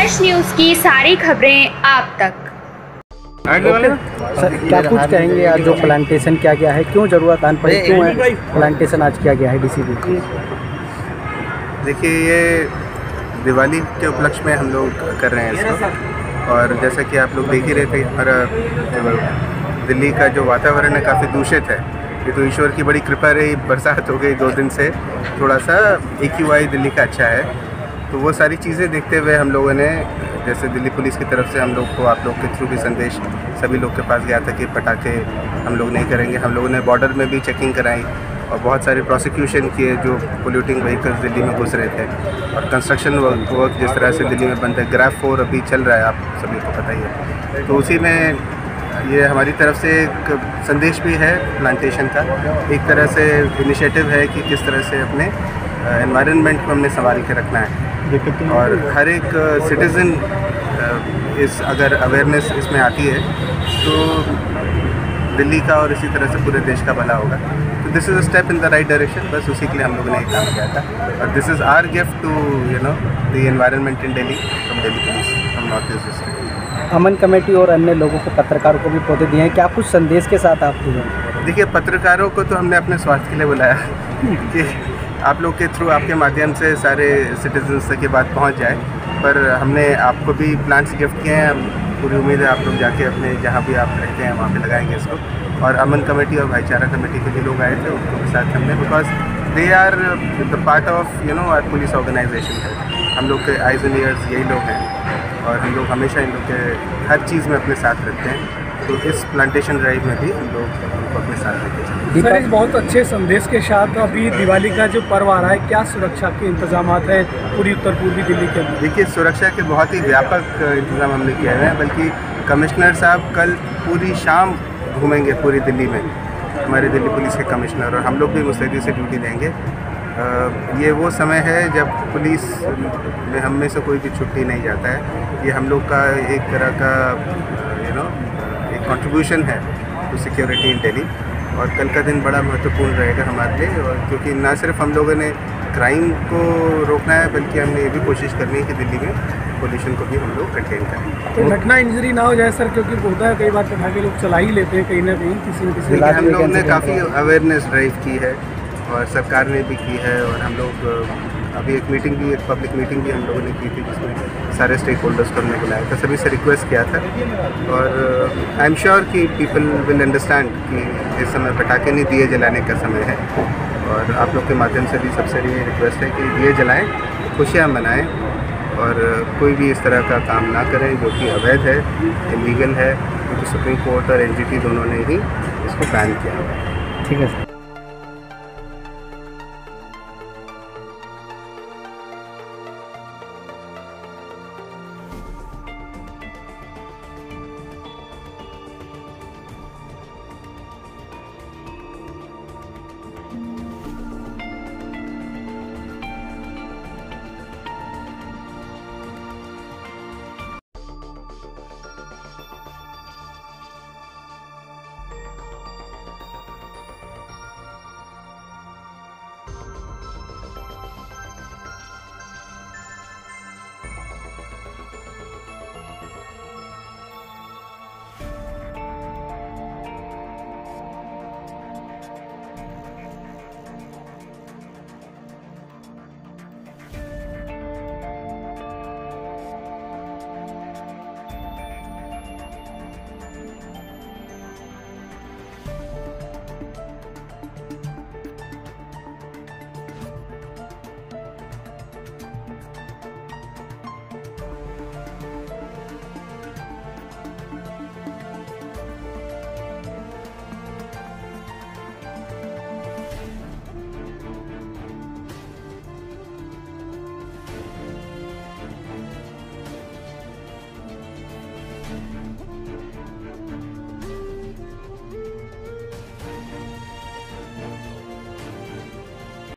स्पर्श न्यूज़ की सारी खबरें आप तक। सर क्या कुछ कहेंगे आज जो प्लांटेशन किया गया है? क्यों ज़रूरत आन पड़ी? क्यों है प्लांटेशन आज किया गया है डीसीबी देखिए ये दिवाली के उपलक्ष्य में हम लोग कर रहे हैं इसको। और जैसा कि आप लोग देख ही रहे थे हमारा दिल्ली का जो वातावरण है काफ़ी दूषित है। ये तो ईश्वर की बड़ी कृपा रही बरसात हो गई दो दिन से। थोड़ा सा एक दिल्ली का अच्छा है। तो वो सारी चीज़ें देखते हुए हम लोगों ने, जैसे दिल्ली पुलिस की तरफ़ से हम लोग को आप लोग के थ्रू भी संदेश, सभी लोग के पास गया था कि पटाखे हम लोग नहीं करेंगे। हम लोगों ने बॉर्डर में भी चेकिंग कराई और बहुत सारे प्रोसिक्यूशन किए जो पोल्यूटिंग व्हीकल्स दिल्ली में घुस रहे थे। और कंस्ट्रक्शन वर्क वर्क जिस तरह से दिल्ली में बंद है ग्राफ फोर अभी चल रहा है, आप सभी को पता ही है। तो उसी में ये हमारी तरफ़ से एक संदेश भी है प्लांटेशन का। एक तरह से इनिशिएटिव है कि किस तरह से अपने एनवायरनमेंट को हमने संभाल के रखना है। और हर एक सिटीज़न इस अगर अवेयरनेस इसमें आती है तो दिल्ली का और इसी तरह से पूरे देश का भला होगा। तो this is a step in the right direction बस उसी के लिए हम लोगों ने एक काम किया था। और this is our gift to you know the environment in Delhi from Delhi police from north east district Aman committee और अन्य लोगों को पत्रकारों को भी पौधे दिए हैं। क्या कुछ संदेश के साथ आप दिए देखिए पत्रकारों को तो हमने अपने स्वास्थ्य के लिए बुलाया कि आप लोग के थ्रू आपके माध्यम से सारे सिटीजन्स तक ये बात पहुँच जाए, पर हमने आपको भी प्लांट्स गिफ्ट किए हैं। पूरी उम्मीद है आप लोग जाके अपने जहाँ भी आप रहते हैं, वहाँ पे लगाएँगे इसको। और अमन कमेटी और भाईचारा कमेटी के भी लोग आए थे, उनको भी साथ हमने because they are the part of you know our police organization है। हम लोग के आइज़ एंड ईयर्स यही लोग हैं, और हम लोग हमेशा इन लोग के हर चीज़ में अपने साथ रखते हैं। तो इस प्लांटेशन ड्राइव में भी हम लोग उनको अपने साथ लेके सर इस बहुत अच्छे संदेश के साथ अभी दिवाली का जो पर्व आ रहा है क्या सुरक्षा के इंतज़ाम हैं पूरी उत्तर पूर्वी दिल्ली के अंदर? देखिए सुरक्षा के बहुत ही व्यापक इंतज़ाम हमने किए हुए हैं बल्कि कमिश्नर साहब कल पूरी शाम घूमेंगे पूरी दिल्ली में। हमारे दिल्ली पुलिस के कमिश्नर और हम लोग भी मुस्तैदी से ड्यूटी देंगे ये वो समय है जब पुलिस में हम में से कोई भी छुट्टी नहीं जाता है। ये हम लोग का एक तरह का यू नो कंट्रीब्यूशन है टू सिक्योरिटी इन दिल्ली और कल का दिन बड़ा महत्वपूर्ण रहेगा हमारे लिए और क्योंकि ना सिर्फ़ हम लोगों ने क्राइम को रोकना है बल्कि हमने ये भी कोशिश करनी है कि दिल्ली में पोल्यूशन को भी हम लोग कंटेन करें। तो घटना इंजरी ना हो जाए सर क्योंकि होता है कई बार पटाखे लोग चला ही लेते हैं कहीं ना कहीं किसी न किसी हम लोगों ने काफ़ी अवेयरनेस ड्राइव की है और सरकार ने भी की है और हम लोग अभी एक मीटिंग भी, एक पब्लिक मीटिंग भी हम लोगों ने की थी जिसमें सारे स्टेक होल्डर्स को हमने बुलाया था। सभी से रिक्वेस्ट किया था। और आई एम श्योर कि पीपल विल अंडरस्टैंड कि इस समय पटाखे नहीं, दिए जलाने का समय है। और आप लोग के माध्यम से भी सबसे ये रिक्वेस्ट है कि दिए जलाएँ, खुशियाँ मनाएँ। और कोई भी इस तरह का काम ना करें जो कि अवैध है इलीगल है, क्योंकि सुप्रीम कोर्ट और एन दोनों ने ही इसको बैन किया। ठीक है